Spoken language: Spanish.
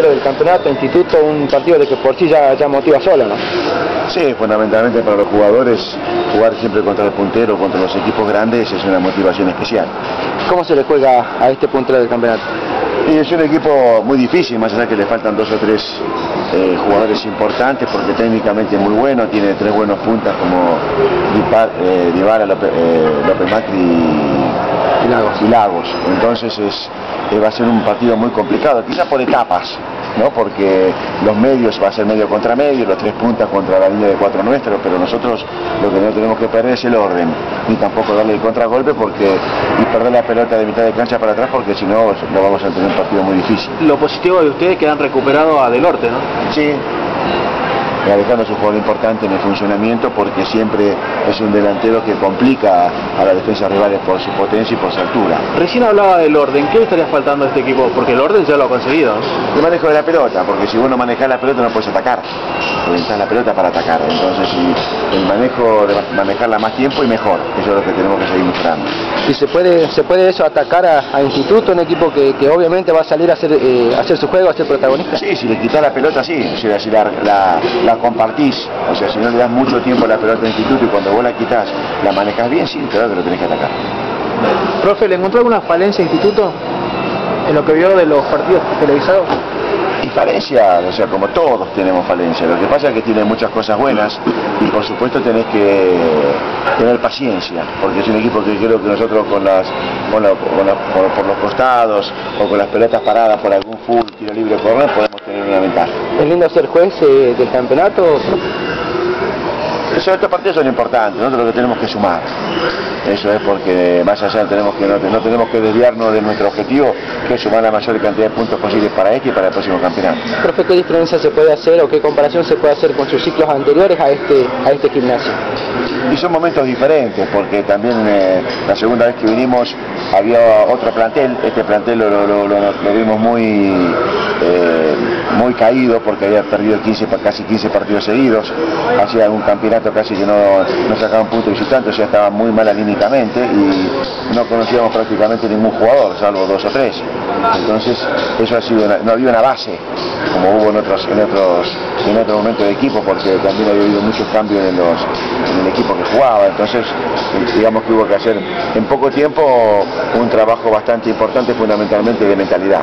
del campeonato, instituto, un partido de que por sí ya, ya motiva solo, ¿no? Sí, fundamentalmente para los jugadores, jugar siempre contra el puntero, contra los equipos grandes, es una motivación especial. ¿Cómo se le juega a este puntero del campeonato? Y es un equipo muy difícil, más allá que le faltan dos o tres eh, jugadores importantes, porque técnicamente es muy bueno, tiene tres buenos puntas como Dybala, López, eh, López Macri y Lagos. y Lagos. Entonces es, eh, va a ser un partido muy complicado, quizás por etapas, ¿no? porque los medios va a ser medio contra medio, los tres puntas contra la línea de cuatro nuestros, pero nosotros lo que no tenemos que perder es el orden, ni tampoco darle el contragolpe porque y perder la pelota de mitad de cancha para atrás porque si no lo vamos a tener un partido muy difícil. Lo positivo de ustedes es que han recuperado a Delorte, ¿no? Sí, Alejandro es un jugador importante en el funcionamiento porque siempre es un delantero que complica a las defensas rivales por su potencia y por su altura. Recién hablaba del orden, ¿qué le estaría faltando a este equipo? Porque el orden ya lo ha conseguido. El manejo de la pelota, porque si vos no manejas la pelota no puedes atacar. Necesitas la pelota para atacar. Entonces el manejo de manejarla más tiempo y mejor. Eso es lo que tenemos que seguir mejorando. ¿Y se puede, se puede eso atacar a, Instituto, un equipo que, obviamente va a salir a hacer, eh, hacer su juego, a ser protagonista? Sí, si le quitas la pelota, sí. O sea, si la compartís, o sea, si no le das mucho tiempo a la pelota de instituto y cuando vos la quitas la manejas bien, sí, claro que lo tenés que atacar. Profe, ¿le encontró alguna falencia instituto en lo que vio de los partidos televisados? Y falencia, o sea, como todos tenemos falencia. Lo que pasa es que tiene muchas cosas buenas y por supuesto tenés que tener paciencia, porque es un equipo que creo que nosotros con las, con por, los costados o con las pelotas paradas por algún full, tiro libre, corner, podemos tener una ventaja. ¿Es lindo ser juez eh, del campeonato? Eso, estos partidos son importantes, nosotros lo que tenemos que sumar. Eso es porque más allá tenemos que, no, tenemos que desviarnos de nuestro objetivo, que es sumar la mayor cantidad de puntos posibles para este y para el próximo campeonato. Profe, ¿qué diferencia se puede hacer o qué comparación se puede hacer con sus ciclos anteriores a este, a este gimnasio? Y son momentos diferentes, porque también eh, la segunda vez que vinimos había otro plantel, este plantel lo, vimos muy... Eh, muy caído porque había perdido 15, casi 15 partidos seguidos, hacía un campeonato casi que no, no sacaba un punto visitante, o sea, estaba muy mal anímicamente y no conocíamos prácticamente ningún jugador, salvo dos o tres. Entonces, eso ha sido no había una base, como hubo en otros, en otros, en otro momento de equipo, porque también había habido muchos cambios en, los, en el equipo que jugaba. Entonces, digamos que hubo que hacer en poco tiempo un trabajo bastante importante, fundamentalmente de mentalidad.